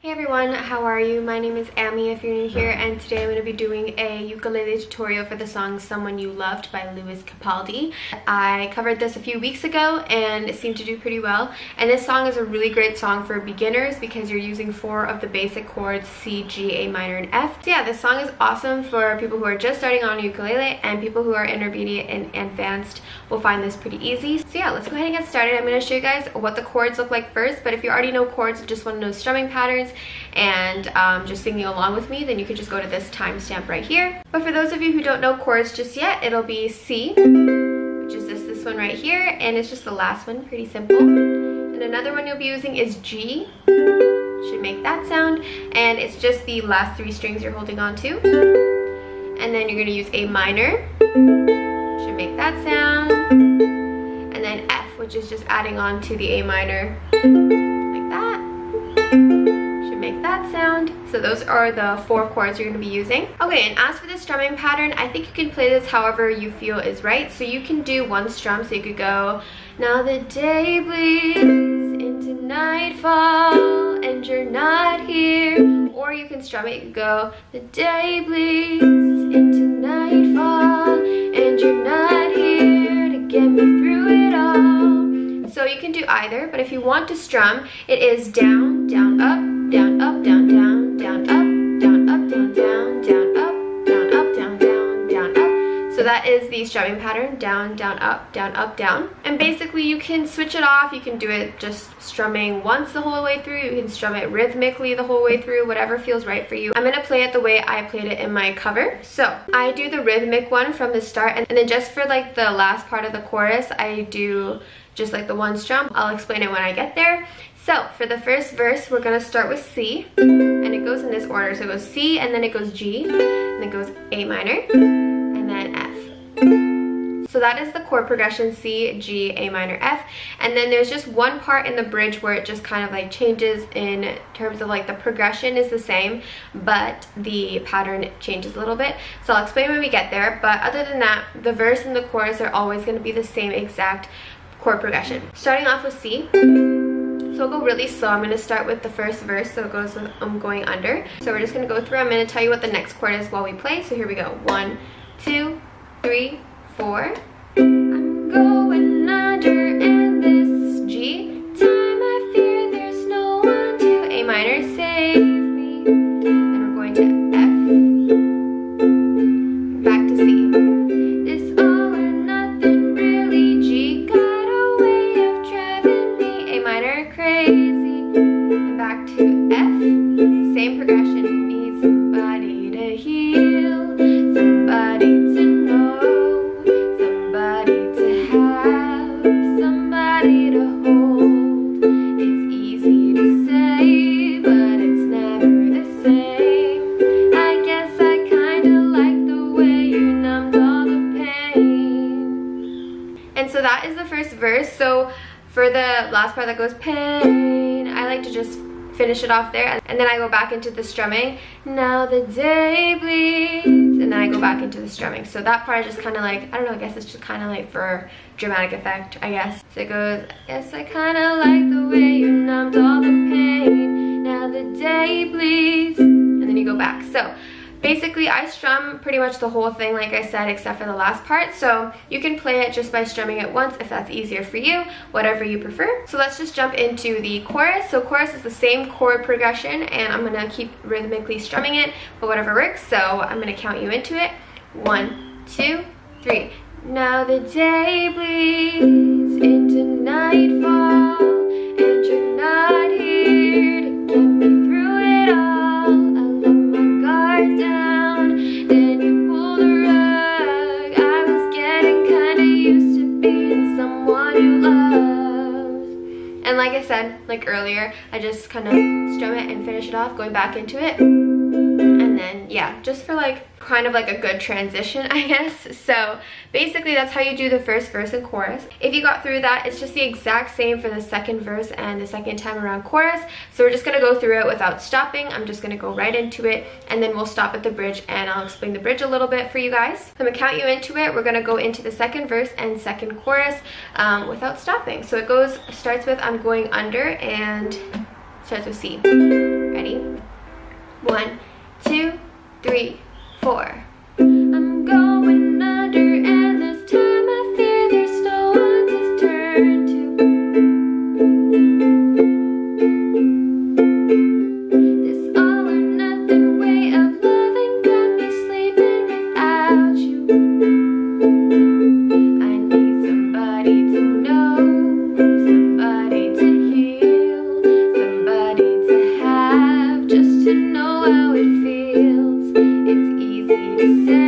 Hey everyone, how are you? My name is Ami if you're new here and today I'm going to be doing a ukulele tutorial for the song Someone You Loved by Lewis Capaldi. I covered this a few weeks ago and it seemed to do pretty well and this song is a really great song for beginners because you're using four of the basic chords C, G, A minor, and F. So yeah, this song is awesome for people who are just starting on ukulele and people who are intermediate and advanced will find this pretty easy. So yeah, let's go ahead and get started. I'm going to show you guys what the chords look like first but if you already know chords just want to know strumming patterns and um, just singing along with me, then you can just go to this timestamp right here. But for those of you who don't know chords just yet, it'll be C, which is this, this one right here, and it's just the last one, pretty simple. And another one you'll be using is G, should make that sound, and it's just the last three strings you're holding on to. And then you're gonna use A minor, should make that sound, and then F, which is just adding on to the A minor, So those are the four chords you're going to be using. Okay, and as for the strumming pattern, I think you can play this however you feel is right. So you can do one strum, so you could go, now the day bleeds into nightfall and you're not here. Or you can strum it, you could go, the day bleeds into nightfall and you're not here to get me through it all. So you can do either, but if you want to strum, it is down, down, up, down, up, down, down, down, up, that is the strumming pattern, down, down, up, down, up, down. And basically you can switch it off, you can do it just strumming once the whole way through, you can strum it rhythmically the whole way through, whatever feels right for you. I'm gonna play it the way I played it in my cover. So I do the rhythmic one from the start, and then just for like the last part of the chorus, I do just like the one strum. I'll explain it when I get there. So for the first verse, we're gonna start with C, and it goes in this order. So it goes C, and then it goes G, and it goes A minor, then. So that is the chord progression, C, G, A minor, F. And then there's just one part in the bridge where it just kind of like changes in terms of like the progression is the same, but the pattern changes a little bit. So I'll explain when we get there. But other than that, the verse and the chorus are always gonna be the same exact chord progression. Starting off with C. So I'll go really slow. I'm going to start with the first verse, so it goes with I'm going under. So we're just going to go through. I'm going to tell you what the next chord is while we play. So here we go. One, two, three, four. I'm going verse. So for the last part that goes pain, I like to just finish it off there and then I go back into the strumming. Now the day bleeds and then I go back into the strumming. So that part is just kind of like, I don't know, I guess it's just kind of like for dramatic effect, I guess. So it goes, yes, I kind of like the way you numbed all the pain. Now the day bleeds and then you go back. So Basically, I strum pretty much the whole thing, like I said, except for the last part. So you can play it just by strumming it once if that's easier for you, whatever you prefer. So let's just jump into the chorus. So chorus is the same chord progression, and I'm gonna keep rhythmically strumming it, but whatever works. So I'm gonna count you into it. One, two, three. Now the day bleeds into nightfall, said, like earlier, I just kind of strum it and finish it off, going back into it. Yeah, just for like kind of like a good transition, I guess. So basically that's how you do the first verse and chorus. If you got through that, it's just the exact same for the second verse and the second time around chorus. So we're just gonna go through it without stopping. I'm just gonna go right into it and then we'll stop at the bridge and I'll explain the bridge a little bit for you guys. I'm gonna count you into it. We're gonna go into the second verse and second chorus um, without stopping. So it goes, starts with I'm going under and starts with C. Ready? One, two, three, four. I'm going under and this time I fear there's no one to turn to. Say,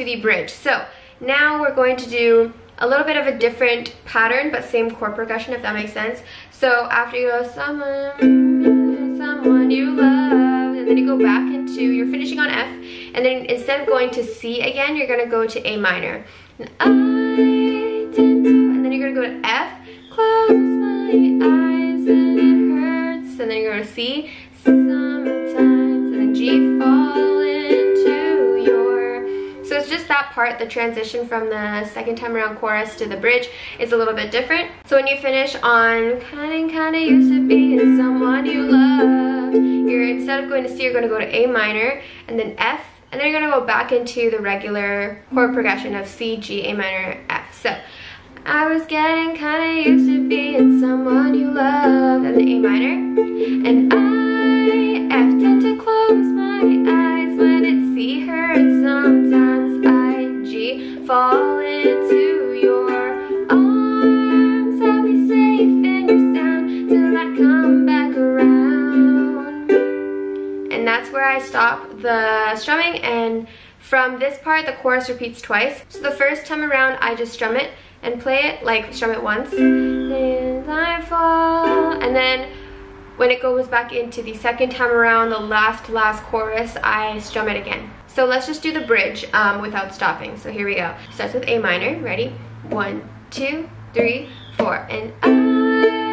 gonna the bridge. So now we're going to do a little bit of a different pattern, but same chord progression, if that makes sense. So after you go, someone, someone you love, and then you go back into, you're finishing on F, and then instead of going to C again, you're gonna go to A minor. And I to, and then you're gonna go to F, close my eyes and it hurts, and then you're gonna C, sometimes, and then G, fall it's just that part, the transition from the second time around chorus to the bridge is a little bit different. So when you finish on kinda kinda used to be someone you love, you're instead of going to C, you're gonna go to A minor and then F, and then you're gonna go back into the regular chord progression of C, G, A minor, F. So I was getting kinda used to being someone you love, and the A minor, and I F tend to close my eyes when it see hurts. Fall into your arms. I'll be safe in your sound till I come back around. And that's where I stop the strumming and from this part the chorus repeats twice. So the first time around I just strum it and play it like strum it once. Then I fall and then when it goes back into the second time around the last last chorus I strum it again. So let's just do the bridge um, without stopping. So here we go. Starts with A minor. Ready? One, two, three, four. And I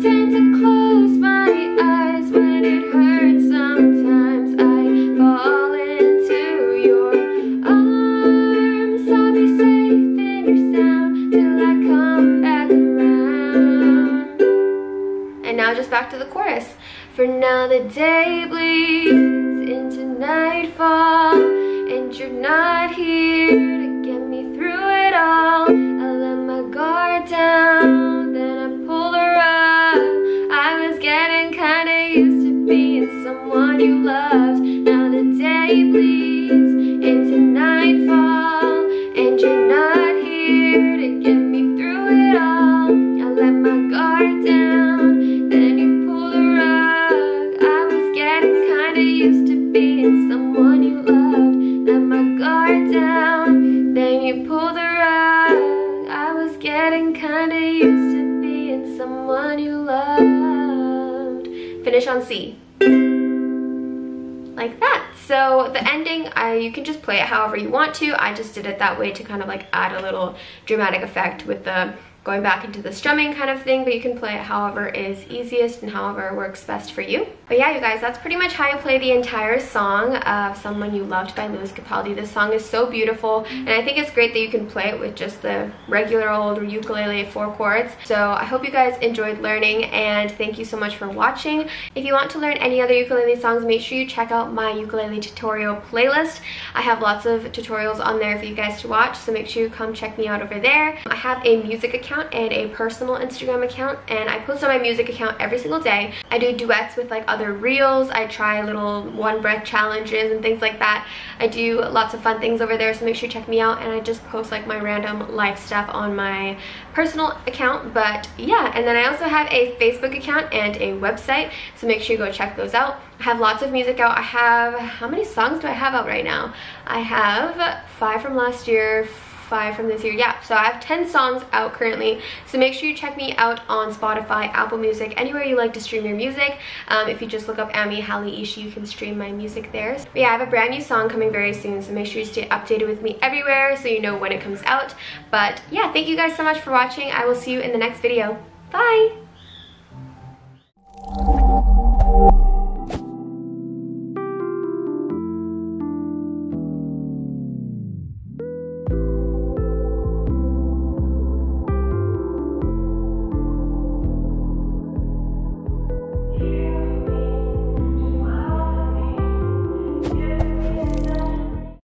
tend to close my eyes when it hurts. Sometimes I fall into your arms. I'll be safe in your sound till I come back around. And now just back to the chorus. For now the day bleeds into nightfall And you're not here to get me through it all. I let my guard down, then I pull the rug I was getting kinda used to being someone you loved. Now the day bleeds guard down, then you pull the rug I was getting kinda used to being someone you loved Finish on C like that. So the ending, I you can just play it however you want to. I just did it that way to kind of like add a little dramatic effect with the going back into the strumming kind of thing, but you can play it however is easiest and however works best for you. But yeah, you guys, that's pretty much how you play the entire song of Someone You Loved by Lewis Capaldi. This song is so beautiful, and I think it's great that you can play it with just the regular old ukulele four chords. So I hope you guys enjoyed learning, and thank you so much for watching. If you want to learn any other ukulele songs, make sure you check out my ukulele tutorial playlist. I have lots of tutorials on there for you guys to watch, so make sure you come check me out over there. I have a music account account and a personal Instagram account and I post on my music account every single day. I do duets with like other reels. I try little one breath challenges and things like that. I do lots of fun things over there so make sure you check me out and I just post like my random life stuff on my personal account but yeah and then I also have a Facebook account and a website so make sure you go check those out. I have lots of music out. I have, how many songs do I have out right now? I have five from last year, five from this year. Yeah, so I have 10 songs out currently. So make sure you check me out on Spotify, Apple Music, anywhere you like to stream your music. Um, if you just look up Ami Hallie Ishii, you can stream my music there. But yeah, I have a brand new song coming very soon, so make sure you stay updated with me everywhere so you know when it comes out. But yeah, thank you guys so much for watching. I will see you in the next video. Bye!